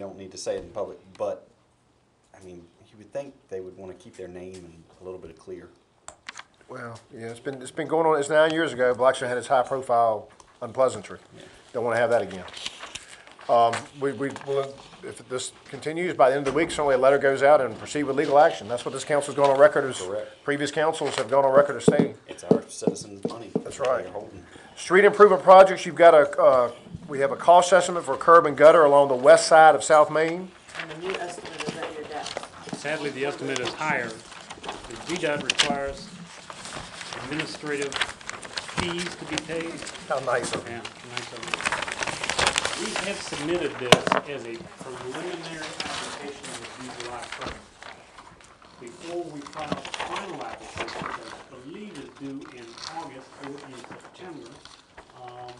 don't need to say it in public, but, I mean, you would think they would wanna keep their name and a little bit of clear. Well, yeah, it's been, it's been going on, it's nine years ago, Blackstone had its high-profile unpleasantry. Don't wanna have that again. Um, we, we, will- if this continues, by the end of the week, certainly a letter goes out and proceed with legal action. That's what this council's gone on record as, Correct. previous councils have gone on record as stating. It's our citizens' money. That's right. They're holding. Street improvement projects, you've got a, uh, we have a cost estimate for curb and gutter along the west side of South Main. And the new estimate is at your desk. Sadly, the estimate is higher. The VDOT requires administrative fees to be paid. How nice of Yeah, them. nice of them. We have submitted this as a preliminary application with due July first. Before we file final application, which I believe is due in August or in September, um,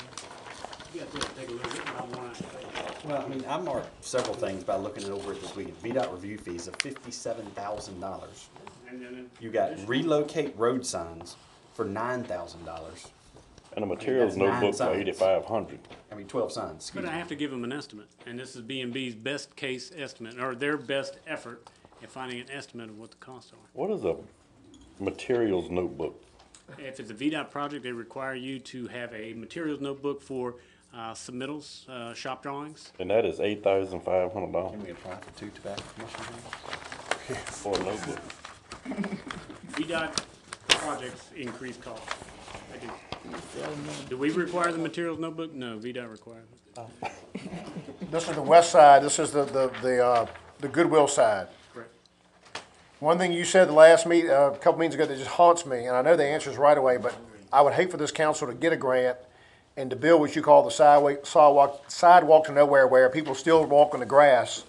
you take a look at it, and Well, I mean, I marked several things by looking it over it this weekend. VDOT review fees of fifty-seven thousand dollars. and then. You got relocate road signs for nine thousand dollars. And a materials That's nine notebook for signs. eighty-five hundred. I mean, twelve signs, excuse But I me. have to give them an estimate, and this is B and B's best case estimate, or their best effort at finding an estimate of what the costs are. What is a materials notebook? If it's a VDOT project, they require you to have a materials notebook for uh, submittals, uh, shop drawings. And that is eight thousand five hundred Can dollars we apply for two tobacco commission things? for a notebook. VDOT projects increase cost. They do. Do we require the materials notebook? No, VDOT requires it. This is the west side, this is the, the, the, uh, the Goodwill side. Correct. One thing you said the last meet, uh, a couple meetings ago that just haunts me, and I know the answer is right away, but I would hate for this council to get a grant and to build what you call the sidewalk, sidewalk, sidewalk to nowhere where people still walk on the grass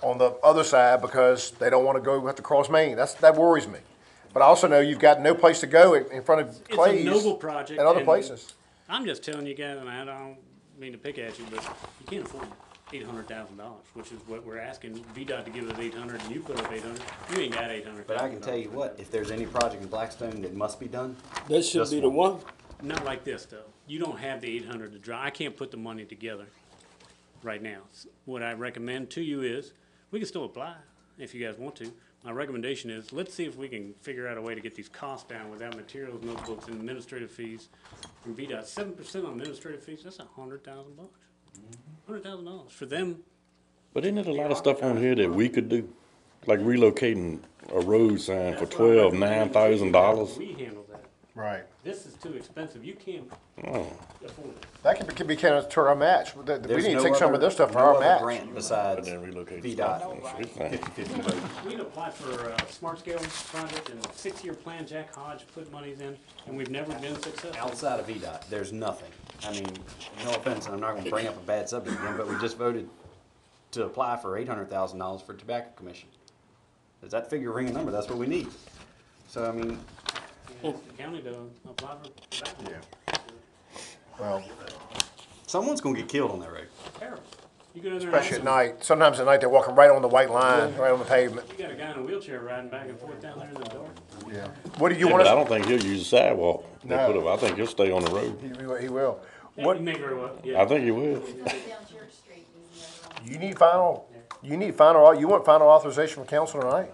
on the other side because they don't wanna go have to cross Main. That's, that worries me. But I also know you've got no place to go in in front of It's a noble project. and other and places. I'm just telling you guys, and I don't mean to pick at you, but you can't afford eight hundred thousand dollars, which is what we're asking VDOT to give us eight hundred, and you put up eight hundred. You ain't got eight hundred But I can tell you what, if there's any project in Blackstone that must be done, That should Just be the one. one. Not like this, though. You don't have the eight hundred to draw. I can't put the money together right now. What I recommend to you is, we can still apply if you guys want to. My recommendation is, let's see if we can figure out a way to get these costs down without materials, notebooks, and administrative fees from VDOT. Seven percent on administrative fees, that's a hundred thousand bucks. Mm-hmm. Hundred thousand dollars for them. But isn't it a lot of stuff on here that we could do? Like relocating a road sign for twelve, nine thousand dollars? We handle that. Right. This is too expensive. You can't Oh, afford it. That could be, could be kind of to our match. We there's need to no take some of other- this stuff for no our other match. Grant but besides then relocate VDOT. stuff on the street sign. fifty-fifty road. We applied for a smart scale project and six-year plan, Jack Hodge put monies in, and we've never been successful. Outside of VDOT, there's nothing. I mean, no offense, and I'm not gonna bring up a bad subject again, but we just voted to apply for eight hundred thousand dollars for tobacco commission. Does that figure ring a number? That's what we need. So, I mean, And ask the county to apply for that. Well, someone's gonna get killed on that road. Terrible. You go down there. and especially at also- night. Sometimes at night they're walking right on the white line, right on the pavement. You got a guy in a wheelchair riding back and forth down there in the dark. Yeah. What do you Yeah, want but I us? don't think he'll use the sidewalk. They No. put up, I think he'll stay on the road. He will- he will. Yeah, What, You may very well, I think he will. down Church Street and the other one. you need final, you need final, you want final authorization from council tonight?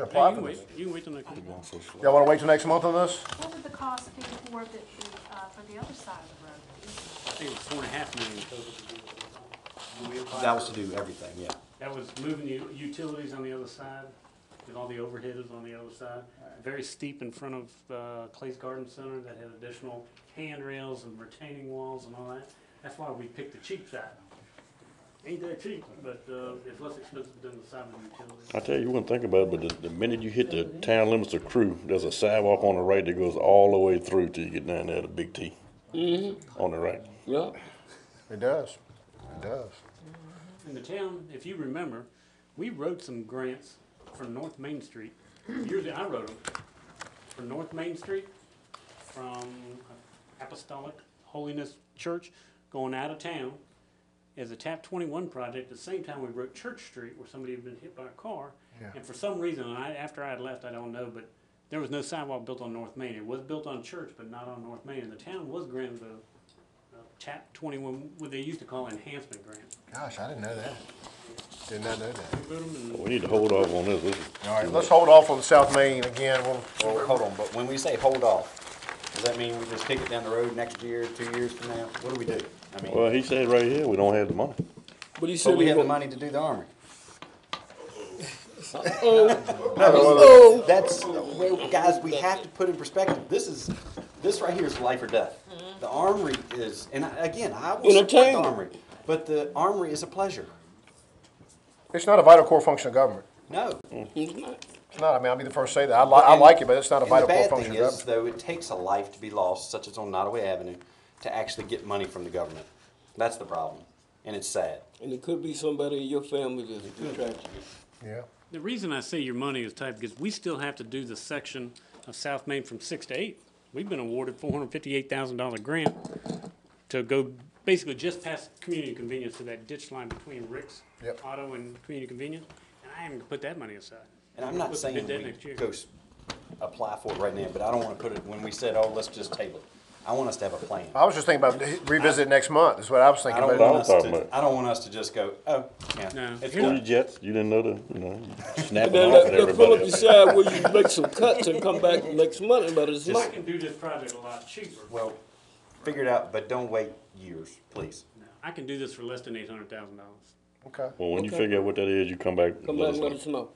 To Yeah, apply you for can this? wait, you can wait till next week. Y'all wanna wait till next month on this? What would the cost be for the, the, uh, for the other side of the road? I think it's four and a half million total. it. When we applied That was to do everything, yeah. That was moving the utilities on the other side, and all the overhead is on the other side. Very steep in front of, uh, Clay's Garden Center that had additional handrails and retaining walls and all that. That's why we picked the cheap side. Ain't that cheap, but, uh, it's less expensive than the side of the utilities. I tell you, you wouldn't think about it, but the, the minute you hit the town limits of Crewe, there's a sidewalk on the right that goes all the way through till you get down there to Big T. On the right. Yeah. It does. It does. In the town, if you remember, we wrote some grants for North Main Street. Years, I wrote them, for North Main Street, from Apostolic Holiness Church, going out of town, as a TAP twenty-one project, at the same time we wrote Church Street, where somebody had been hit by a car. Yeah. And for some reason, I, after I had left, I don't know, but there was no sidewalk built on North Main. It was built on Church, but not on North Main, and the town was granted a, a TAP twenty-one, what they used to call enhancement grant. Gosh, I didn't know that. Did not know that. Put 'em in- We need to hold off on this. This is- All right, let's hold off on South Main again. We'll, Well, hold on, but when we say hold off, does that mean we just kick it down the road next year, two years from now? What do we do? I mean, Well, he said right here, we don't have the money. But he but said we he have the money to do the armory. Oh. Oh. oh, That's, well, guys, we have to put in perspective, this is, this right here is life or death. The armory is, and I- again, I will support the Entertainment. armory, but the armory is a pleasure. it's not a vital core function of government. No. he's not. It's not, I mean, I'll be the first to say that. I li- I like it, but it's not a And the vital core bad function thing of is, government. though, it takes a life to be lost, such as on Nottoway Avenue, to actually get money from the government. That's the problem, and it's sad. And it could be somebody in your family that's attracted. Yeah. The reason I say your money is tight, because we still have to do the section of South Main from six to eight. We've been awarded four hundred fifty-eight thousand dollar grant to go basically just past community convenience to that ditch line between Rick's Yep. Auto and Community Convenience. And I haven't put that money aside. And I'm not Let's saying bid that we next year. go s- apply for it right now, but I don't wanna put it, when we said, oh, let's just table it. I want us to have a plan. I was just thinking about revisit next month, is what I was I thinking don't about. want I'm us talking to, about. I don't want us to just go, oh, yeah, No. it's Here's- Three done. jets, you didn't know the, you know, you snapping Then off let, at let Philip everybody. decide where you make some cuts and come back next month, but it's I not. can do this project a lot cheaper. Well, figure it out, but don't wait years, please. I can do this for less than eight hundred thousand dollars. Okay. Well, when you figure out what that is, you come back, Come let back us and let know. us know.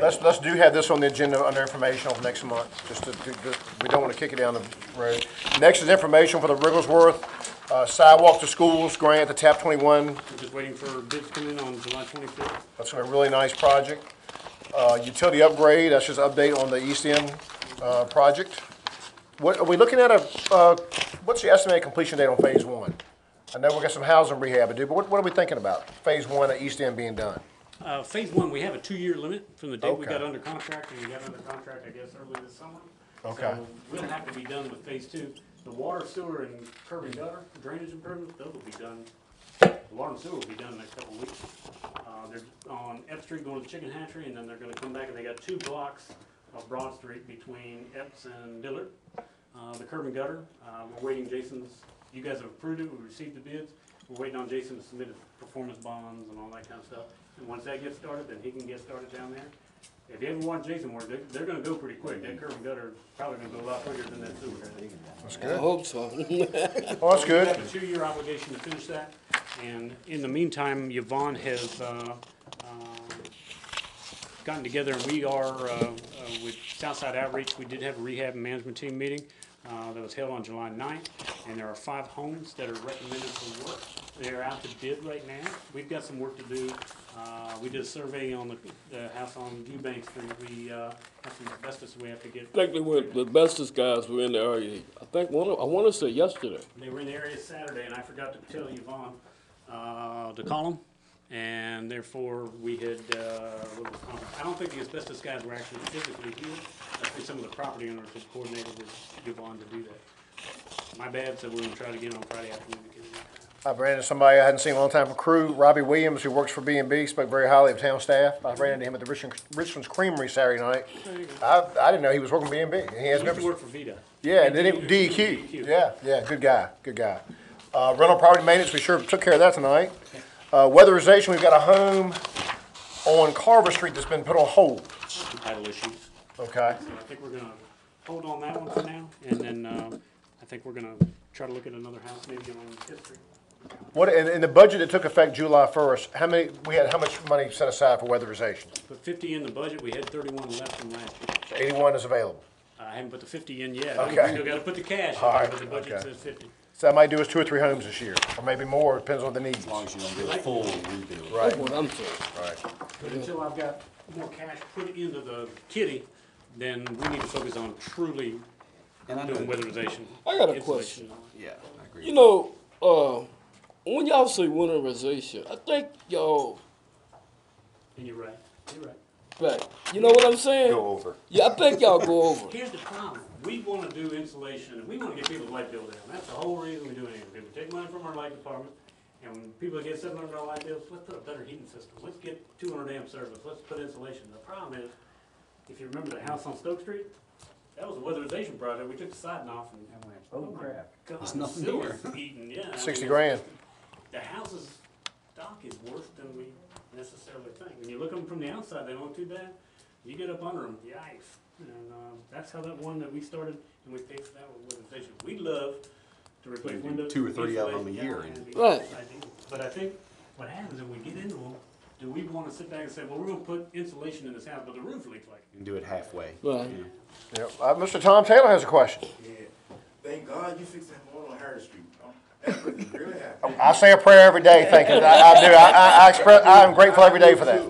Let's, let's do have this on the agenda under informational next month, just to, to- we don't want to kick it down the road. Next is information for the Wigglesworth uh, sidewalk to schools grant, the TAP twenty-one. We're just waiting for bids to come in on July twenty-fifth. That's a really nice project. Uh, utility upgrade, that's just update on the East End, uh, project. What, are we looking at a, uh, what's the estimated completion date on phase one? I know we got some housing rehab to do, but what, what are we thinking about? Phase one at East End being done? Uh, phase one, we have a two-year limit from the date we got Okay. under contract, and we got under contract, I guess, early this summer. Okay. So We'll have to be done with phase two. The water, sewer, and curb and gutter drainage improvements, those will be done, the water and sewer will be done in the next couple of weeks. Uh, they're on Epps Street going to the chicken hatchery, and then they're gonna come back, and they got two blocks of Broad Street between Epps and Dillard. Uh, the curb and gutter, uh, we're waiting Jason's, you guys have approved it, we received the bids. We're waiting on Jason to submit his performance bonds and all that kind of stuff. And once that gets started, then he can get started down there. If you ever want Jason work, they, they're gonna go pretty quick. That curb and gutter is probably gonna go a lot quicker than that sewer. That's I good. hope so. Oh, that's We good. have a two-year obligation to finish that, and in the meantime, Yvonne has, uh, um, gotten together, and we are, uh, uh, with Southside Outreach, we did have a rehab and management team meeting, uh, that was held on July 9th, and there are five homes that are recommended for work. They're out to bid right now. We've got some work to do. Uh, we did a survey on the, the house on Eubank Street. We, uh, have some asbestos we have to get I think they went, the asbestos guys were in the area. I think one of, I wanna say yesterday. They were in the area Saturday, and I forgot to tell Yvonne, uh, to call them, and therefore, we had, uh, a little conference. I don't think the asbestos guys were actually physically here. I think some of the property owners had coordinated with Yvonne to do that. My bad, so we're gonna try to get on Friday afternoon to get it. I ran into somebody I hadn't seen in a long time from Crewe, Robbie Williams, who works for B and B, spoke very highly of town staff. I ran into him at the Richmond, Richmond's Creamery Saturday night. I, I didn't know he was working B and B. He has He used never. to work for VDOT. Yeah, and then it, DEQ. Yeah, yeah, good guy, good guy. Uh, rental property maintenance, we sure took care of that tonight. Uh, weatherization, we've got a home on Carver Street that's been put on hold. Title issues. Okay. So I think we're gonna hold on that one for now, and then, uh, I think we're gonna try to look at another house maybe on Fifth Street. What, in, in the budget that took effect July first, how many, we had, how much money set aside for weatherization? Put fifty in the budget, we had thirty-one left from last year. Eighty-one is available. I haven't put the fifty in yet. Okay. We still gotta put the cash in All there, right, but the budget okay. says fifty. So that might do us two or three homes this year, or maybe more, depends on the needs. As long as you don't do a full rebuild. That's what I'm saying. Right. But until I've got more cash put into the kitty, then we need to focus on truly And I doing know, weatherization. I got a question. and all that. yeah, I agree. You know, uh, when y'all say winterization, I think y'all, And you're right, you're right. right, you know what I'm saying? Go over. Yeah, I think y'all go over. Here's the problem, we wanna do insulation, and we wanna get people's light bill down, that's the whole reason we do anything. People take money from our light department, and when people get seven hundred dollar light bills, let's put a better heating system, let's get two hundred amp service, let's put insulation. The problem is, if you remember the house on Stoke Street, that was a weatherization project, we took the siding off and. went. Oh, oh crap. There's nothing there. Eating, yeah. I Sixty mean, grand. The house's stock is worse than we, necessarily think. When you look at them from the outside, they don't look too bad. You get up under them, yikes. And, um, that's how that one that we started, and we paid for that with windows. We'd love to replace windows. two or three of them a year yeah, and- it'd be Right. But I think what happens if we get into them, do we wanna sit back and say, well, we're gonna put insulation in this house, but the roof leaks like, You can do it halfway. Right. you know. Yep. Uh, Mr. Tom Taylor has a question. yeah. Thank God you fixed that one on Harris Street. I'm really happy. I say a prayer every day thinking, I, I do, I, I- I express, I am grateful every day for that. I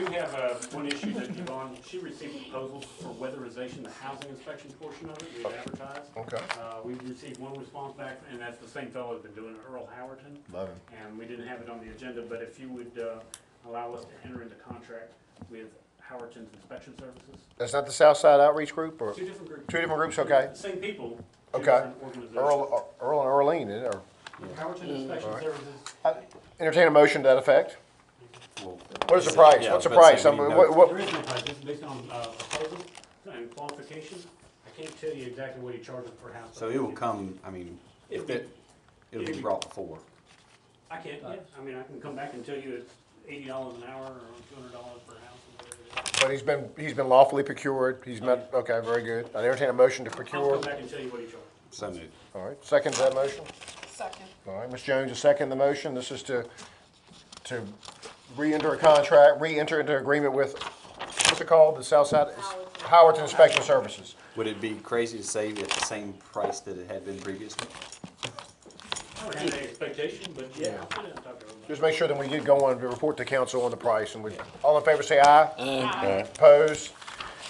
do have, uh, one issue that Yvonne, she received proposals for weatherization, the housing inspection portion of it, we advertised. Okay. Uh, we received one response back, and that's the same fellow that's been doing it, Earl Howerton. Love him. And we didn't have it on the agenda, but if you would, uh, allow us to enter into contract with Howerton's Inspection Services, That's not the South Side Outreach Group or two different groups. two different groups? Okay. Same people, two Okay. different organizations. Earl, Earl and Earlene, is it, or Howerton Inspection Services, I entertain a motion to that effect. Well, What is the price? Yeah, What's the I was about to price? say, I we mean, need what, what, there is no price, it's based on, uh, proposal and qualification. I can't tell you exactly what he charges per house. So it will come, I mean, if it, it'll be brought before. I can't, yeah, I mean, I can come back and tell you it's eighty dollars an hour or two hundred dollars per house or whatever it is. But he's been, he's been lawfully procured. He's met, okay, very good. I entertain a motion to I'll procure. come back and tell you what he charges. So moved. All right, second to that motion? Second. All right, Ms. Jones, a second the motion. This is to, to re-enter a contract, re-enter into agreement with, what's it called? The Southside, Howard Inspection Services. Would it be crazy to say at the same price that it had been previously? I don't have any expectation, but yeah, I'll sit down talk to everybody. Just make sure that we get going to report to council on the price, and we, all in favor say aye. Aye. Opposed?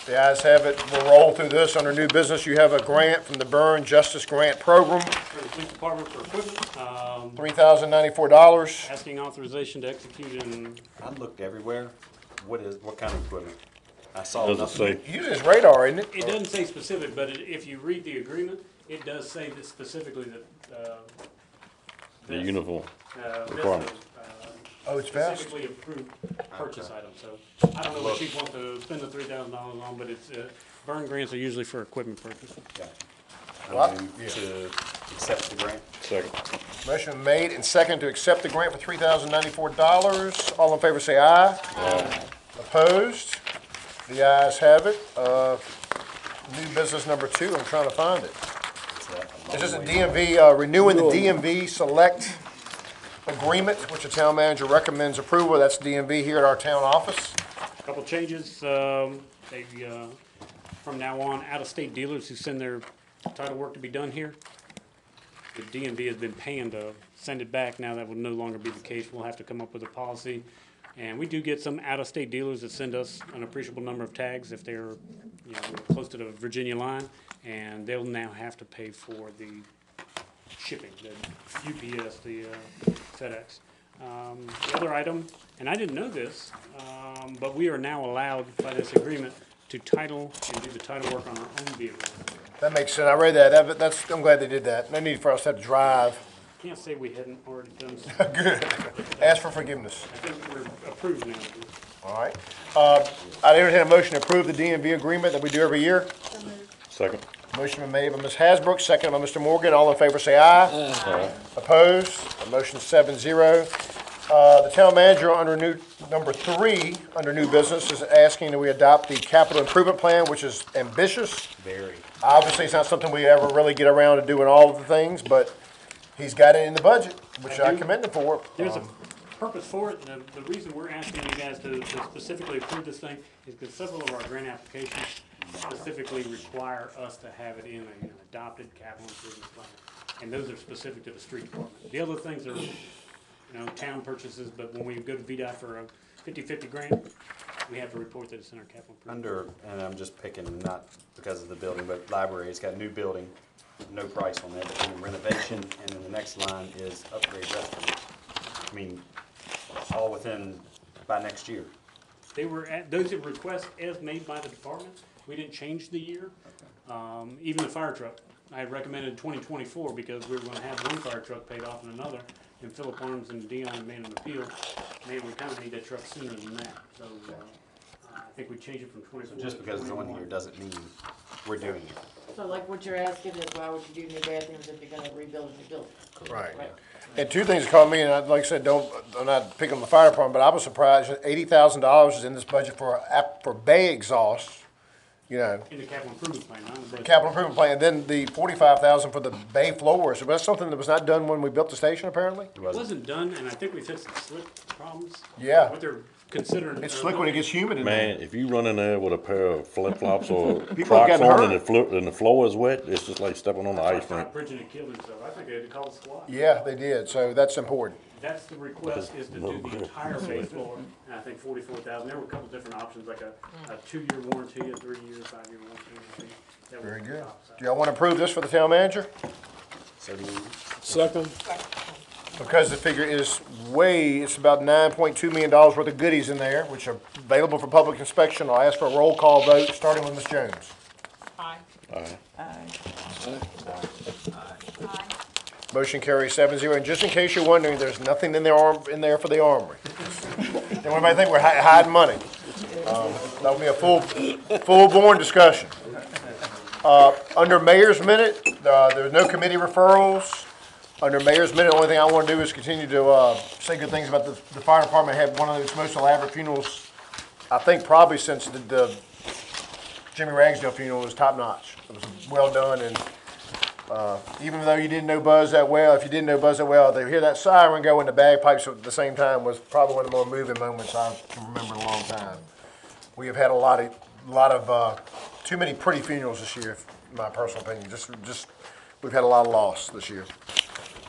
The ayes have it. We'll roll through this. Under new business, you have a grant from the Byrne Justice Grant Program, For the police department for equipment, um, three thousand ninety-four dollars. asking authorization to execute in, I looked everywhere. What is, what kind of equipment? I saw Doesn't nothing. say, Use his radar, isn't it? it doesn't say specific, but it- if you read the agreement, it does say that specifically that, uh. The this, uniform. uh, this, requirement. uh, Oh, it's fast. Specifically approved purchase item, so I don't know what you want to spend the three thousand dollars on, but it's, uh, Byrne grants are usually for equipment purchase. Yeah. Well, I move yeah. to accept the grant. Second. Motion made and second to accept the grant for three thousand ninety-four dollars. All in favor say aye. Opposed? The ayes have it. Uh, new business number two, I'm trying to find it. It's a- a This is a. DMV, uh, renewing the DMV Select Agreement, which the town manager recommends approval. That's DMV here at our town office. A couple changes, um, they, uh, from now on, out-of-state dealers who send their title work to be done here, the DMV has been paying to send it back, now that will no longer be the case, we'll have to come up with a policy. And we do get some out-of-state dealers that send us an appreciable number of tags if they're, you know, close to the Virginia line, and they'll now have to pay for the shipping, the UPS, the uh, FedEx. Um, The other item, and I didn't know this, um, but we are now allowed by this agreement to title and do the title work on our own vehicles. That makes sense. I read that. That- That's, I'm glad they did that. No need for us to have to drive. Can't say we hadn't already done so. Good. Ask for forgiveness. I think we're approved now. All right. Uh, I entertain a motion to approve the DMV agreement that we do every year. Second. Motion been made by Ms. Hasbrook, second by Mr. Morgan. All in favor say aye. Opposed? A motion seven zero. Uh, the town manager under new, number three, under new business, is asking that we adopt the capital improvement plan, which is ambitious. Very. Obviously, it's not something we ever really get around to doing all of the things, but he's got it in the budget, which I I do. commend him for. There's a Um, purpose for it, and the, the reason we're asking you guys to, to specifically approve this thing is because several of our grant applications specifically require us to have it in a- an adopted capital improvement plan. And those are specific to the street department. The other things are, you know, town purchases, but when we go to VDOT for a 50-50 grant, we have to report that it's in our capital improvement. Under, and I'm just picking, not because of the building, but library, it's got new building, no price on that, but then renovation, and then the next line is upgrade restrooms. I mean, all within, by next year. They were at, those are requests as made by the department. We didn't change the year. Um, even the fire truck, I had recommended twenty twenty-four because we were gonna have one fire truck paid off and another. And Philip Arms and Dion made an appeal. Man, we kinda need that truck sooner than that, so, uh, I think we changed it from twenty-four to just because it's on here 21. doesn't mean we're doing it. So like what you're asking is why would you do new bathrooms if you're gonna rebuild a new building? Right. And two things caught me, and I, like I said, don't, I'm not picking on the fire department, but I was surprised, eighty thousand dollars is in this budget for, app- for bay exhaust, you know, In the capital improvement plan, not in the budget. capital improvement plan, and then the forty-five thousand for the bay floors. Was that something that was not done when we built the station, apparently? It wasn't done, and I think we fixed the slip problems. Yeah. What they're considering. It's slick when it gets humid in there. Man, if you run in there with a pair of flip flops or People have Crocs gotten on and the floor, and the floor is wet, it's just like stepping on the ice rink. Todd Bridgen had killed himself. I think they had to call the squad. Yeah, they did, so that's important. That's the request, is to do the entire base floor, and I think forty-four thousand, there were a couple different options, like a, a two-year warranty, a three-year, five-year warranty. I think. That was Very the good. top side. Do y'all want to approve this for the town manager? So do we- Second, Because the figure is way, it's about nine point two million dollars worth of goodies in there, which are available for public inspection. I'll ask for a roll call vote, starting with Ms. Jones. Aye. Aye. Motion carries seven zero, and just in case you're wondering, there's nothing in their arm, in there for the armory. Don't anybody think we're hi- hiding money. Um, That would be a full, full-born discussion. Uh, under mayor's minute, uh, there's no committee referrals. Under mayor's minute, the only thing I wanna do is continue to, uh, say good things about the, the fire department had one of its most elaborate funerals, I think probably since the, the Jimmy Ragsdale funeral was top-notch. It was well done, and even though you didn't know Buzz that well, if you didn't know Buzz that well, to hear that siren go and the bagpipes at the same time was probably one of the more moving moments I can remember in a long time. We have had a lot of, lot of, uh, too many pretty funerals this year, in my personal opinion, just, just, we've had a lot of loss this year.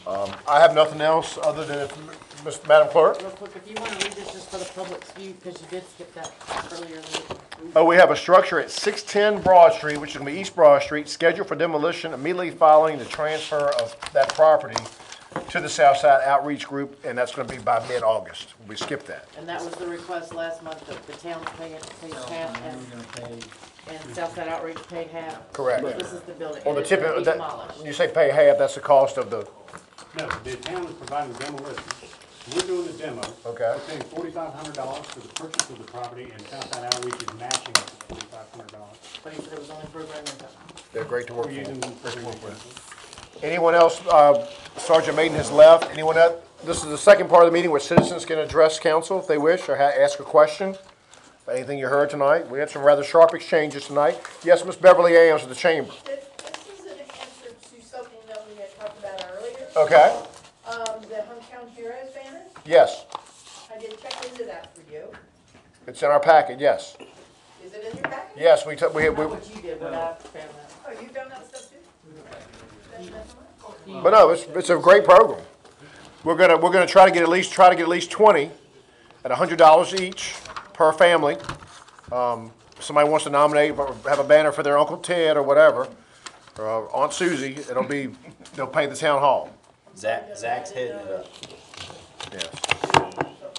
Um, I have nothing else other than, if, Ms. Madam Clerk? Real quick, if you wanna read this just for the public's view, because you did skip that earlier in the meeting. Oh, we have a structure at six-ten Broad Street, which is gonna be East Broad Street, scheduled for demolition immediately following the transfer of that property to the Southside Outreach Group, and that's gonna be by mid-August. We skipped that. And that was the request last month, that the town's paying, pays half, and, and Southside Outreach paid half. Correct. This is the building. On the It is tip, gonna of be that, demolished. when you say pay half, that's the cost of the, No, the town is providing demo demolition. We're doing the demo. Okay. We're paying forty-five hundred dollars for the purchase of the property, and Southside Outreach is matching us forty-five hundred dollars. But he said it was only programming time. they're great to work We're using for. them for the Anyone else, uh, Sergeant Maiden has left, anyone else? This is the second part of the meeting where citizens can address council if they wish, or ha- ask a question. Anything you heard tonight? We had some rather sharp exchanges tonight. Yes, Miss Beverly Ames of the Chamber. This, this is an answer to something that we had talked about earlier. Okay, Um, the hometown heroes banners, yes, I did check into that for you. it's in our packet, yes. Is it in your package? Yes, we took, we, Not we, what you did, but I found that. Oh, you've done that stuff too? That's- that's fine. but no, it's, it's a great program. We're gonna, we're gonna try to get at least, try to get at least twenty at a hundred dollars each per family. Um, somebody wants to nominate, or have a banner for their Uncle Ted or whatever, or Aunt Susie, it'll be, they'll paint the town hall. Zach, Zach's hitting it up. Yes.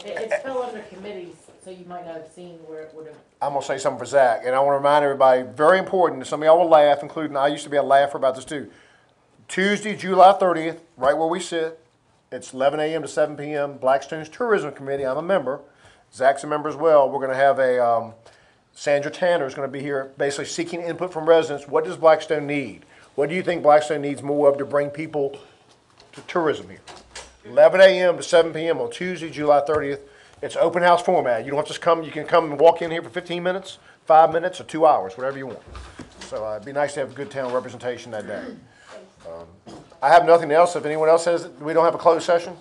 It, it's still under committees, so you might not have seen where it would have, I'm gonna say something for Zach, and I wanna remind everybody, very important, some of y'all will laugh, including, I used to be a laugher about this too. Tuesday, July thirtieth, right where we sit, it's eleven AM to seven PM, Blackstone's Tourism Committee, I'm a member, Zach's a member as well, we're gonna have a, um, Sandra Tanner is gonna be here, basically seeking input from residents, what does Blackstone need? What do you think Blackstone needs more of to bring people to tourism here? Eleven AM to seven PM on Tuesday, July thirtieth. It's open house format. You don't have to come, you can come and walk in here for fifteen minutes, five minutes, or two hours, whatever you want. So uh, it'd be nice to have a good town representation that day. Um, I have nothing else. If anyone else has, we don't have a closed session?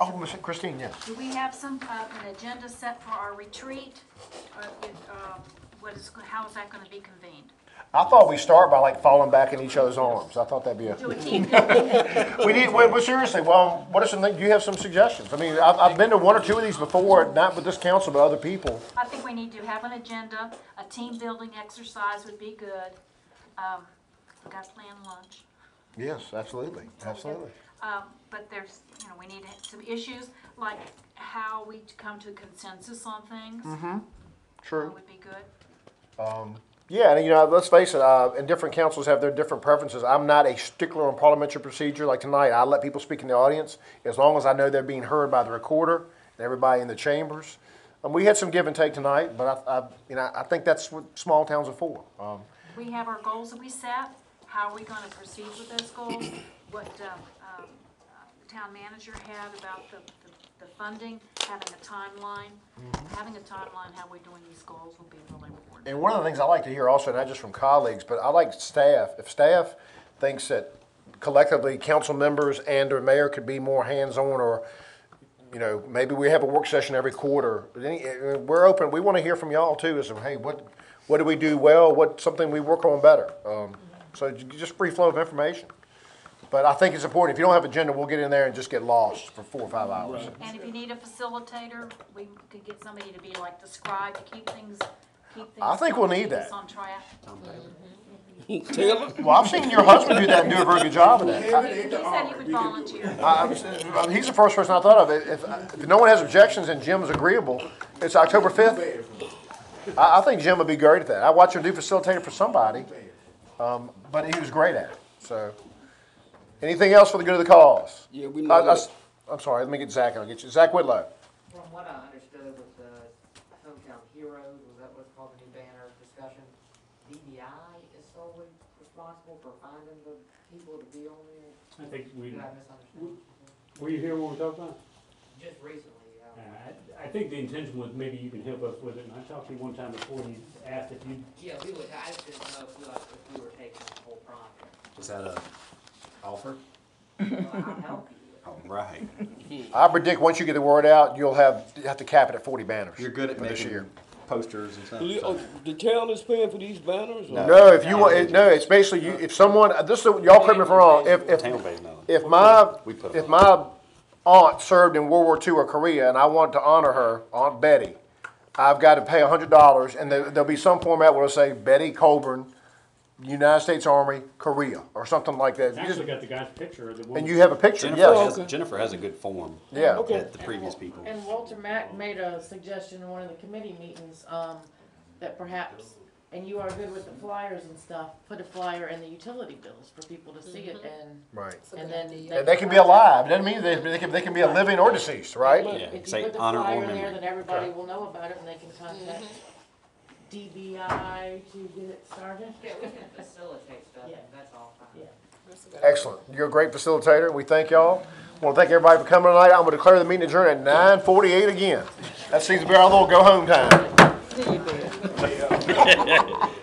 Oh. Miss Christine, yes. Do we have some, uh, an agenda set for our retreat? It, um, what is, how is that gonna be convened? I thought we start by like falling back in each other's arms. I thought that'd be a, Do a team building? we need, well, but seriously, well, what are some, things- do you have some suggestions? I mean, I've, I've been to one or two of these before, not with this council, but other people. I think we need to have an agenda, a team building exercise would be good. Um, we got to plan lunch. Yes, absolutely, absolutely. Um, but there's, you know, we need some issues, like how we come to consensus on things. True. Would be good. Yeah, and you know, let's face it, uh, and different councils have their different preferences. I'm not a stickler on parliamentary procedure like tonight. I let people speak in the audience as long as I know they're being heard by the recorder and everybody in the chambers. And we had some give and take tonight, but I, I, you know, I think that's what small towns are for. Um, we have our goals that we set, how are we gonna proceed with those goals? What, um, um, uh, the town manager had about the, the, funding, having a timeline. Having a timeline, how we're doing these goals will be really important. And one of the things I like to hear also, not just from colleagues, but I like staff, if staff thinks that collectively, council members and or mayor could be more hands-on or, you know, maybe we have a work session every quarter. Any- uh, We're open, we want to hear from y'all too, as to, hey, what, what do we do well, what, something we work on better? Um, So j- just free flow of information. But I think it's important, if you don't have agenda, we'll get in there and just get lost for four or five hours. And if you need a facilitator, we could get somebody to be like the scribe to keep things, keep things. I think we'll need keep us that. On track. Taylor? Well, I've seen your husband do that and do a very good job of that. I- He said he would volunteer. I- I'm- He's the first person I thought of. If, if no one has objections and Jim's agreeable, it's October fifth. I, I think Jim would be great at that. I watched him do facilitator for somebody, um, but he was great at it, so. Anything else for the good of the cause? Yeah, we I- know I that. s- I'm sorry, let me get Zach, and I'll get you. Zach Whitlow. From what I understood with the Hometown Heroes, was that what's called the new banner discussion? DBI is solely responsible for finding the people to be on there? I think we, Did I misunderstand? were you here when we talked about? it? Just recently, Uh, I, I think the intention was maybe you can help us with it, and I talked to you one time before, you asked if you, yeah, we would, I just didn't know if we, like, if we were taking the whole project. Was that a offer? Well, I'll help you. All right. I predict once you get the word out, you'll have, you have to cap it at forty banners. You're good at for this making year. posters and stuff. Do you- so- oh, The town is paying for these banners? or- No, if you want, it- no, it's basically you, if someone, this is, y'all correct me if I'm wrong, if, if, Town pays nothing. if my, We put 'em if my aunt served in World War II or Korea and I want to honor her, Aunt Betty, I've got to pay a hundred dollars and there, there'll be some format where it'll say Betty Colburn, United States Army, Korea, or something like that. it's You just- actually got the guy's picture of the one. And you have a picture, Jennifer yes, has, Jennifer has a good form yeah. Okay. at the previous people. And Walter Mack made a suggestion in one of the committee meetings, um, that perhaps, and you are good with the flyers and stuff, put a flyer in the utility bills for people to see it and, Right. and then. And they can be alive, doesn't mean they, they can, they can be a living or deceased, right? Yeah, If you say put the honor or flyer in there, memory. then everybody will know about it and they can contact DBI to get it started. Yeah, we can facilitate stuff, Yeah. that's all fine. Yeah. Excellent. You're a great facilitator. We thank y'all. Want to thank everybody for coming tonight. I'm going to declare the meeting adjourned at nine forty-eight again. That seems to be our little go-home time.